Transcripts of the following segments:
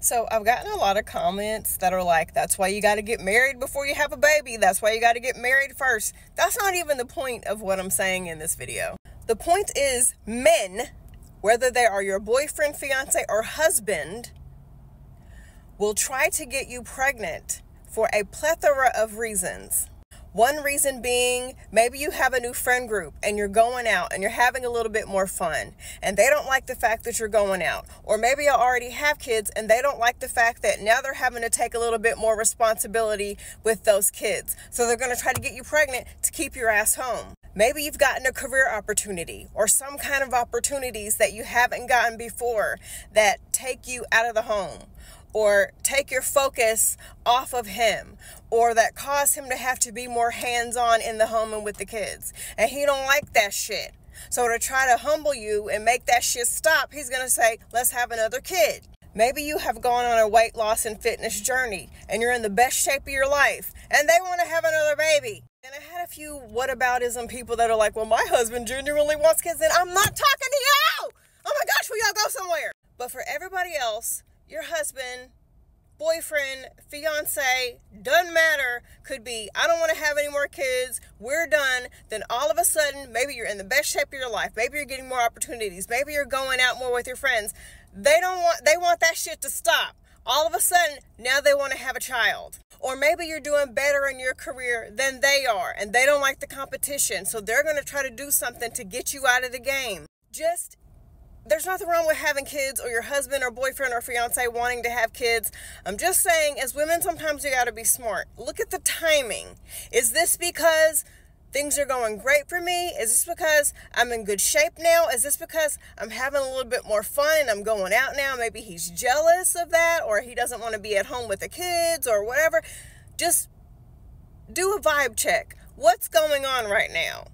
So I've gotten a lot of comments that are like, that's why you got to get married before you have a baby. That's why you got to get married first. That's not even the point of what I'm saying in this video. The point is, men, whether they are your boyfriend, fiance, or husband, will try to get you pregnant for a plethora of reasons. One reason being maybe you have a new friend group and you're going out and you're having a little bit more fun and they don't like the fact that you're going out. Or maybe you already have kids and they don't like the fact that now they're having to take a little bit more responsibility with those kids. So they're going to try to get you pregnant to keep your ass home. Maybe you've gotten a career opportunity or some kind of opportunities that you haven't gotten before that take you out of the home or take your focus off of him or that cause him to have to be more hands-on in the home and with the kids and he don't like that shit so to try to humble you and make that shit stop he's to say let's have another kid maybe you have gone on a weight loss and fitness journey and you're in the best shape of your life and they want to have another baby and I had a few whataboutism people that are like, well, my husband genuinely wants kids, and I'm not talking to you! Oh my gosh, we all go somewhere? But for everybody else, your husband, boyfriend, fiance, doesn't matter, could be, I don't want to have any more kids, we're done, then all of a sudden, maybe you're in the best shape of your life, maybe you're getting more opportunities, maybe you're going out more with your friends. They don't want, they want that shit to stop. All of a sudden, now they want to have a child. Or maybe you're doing better in your career than they are and they don't like the competition. So they're going to try to do something to get you out of the game. Just there's nothing wrong with having kids or your husband or boyfriend or fiance wanting to have kids. I'm just saying, as women, sometimes you got to be smart. Look at the timing. Is this because things are going great for me? Is this because I'm in good shape now? Is this because I'm having a little bit more fun and I'm going out now? Maybe he's jealous of that or he doesn't want to be at home with the kids or whatever. Just do a vibe check. What's going on right now?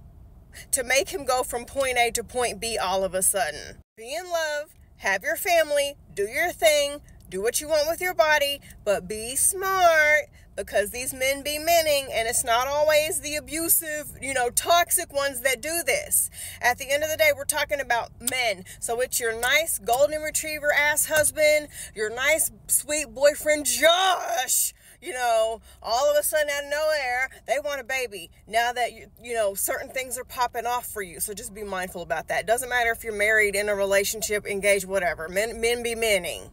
To make him go from point A to point B all of a sudden. Be in love, have your family, do your thing, do what you want with your body, but be smart because these men be menning and it's not always the abusive, you know, toxic ones that do this. At the end of the day, we're talking about men. So it's your nice golden retriever ass husband, your nice sweet boyfriend Josh you know, all of a sudden out of nowhere, they want a baby. Now that you, you know, certain things are popping off for you. So just be mindful about that. Doesn't matter if you're married, in a relationship, engaged, whatever. Men, men be menning.